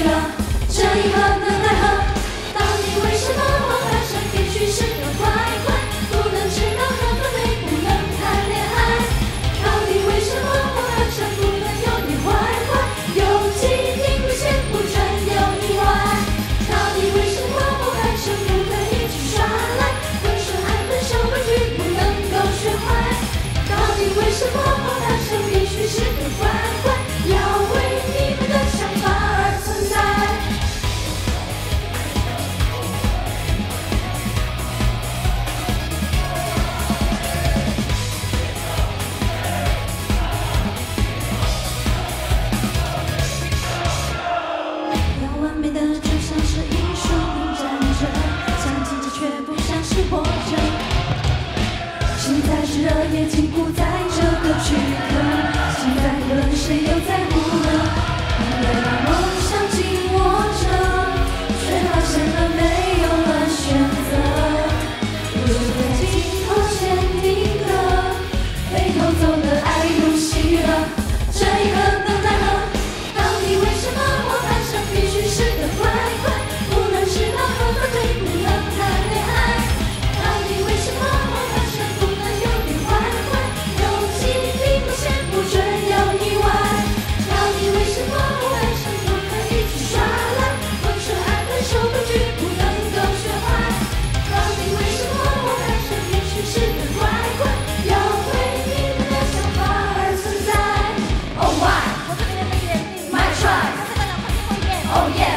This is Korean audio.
이라. Oh yeah.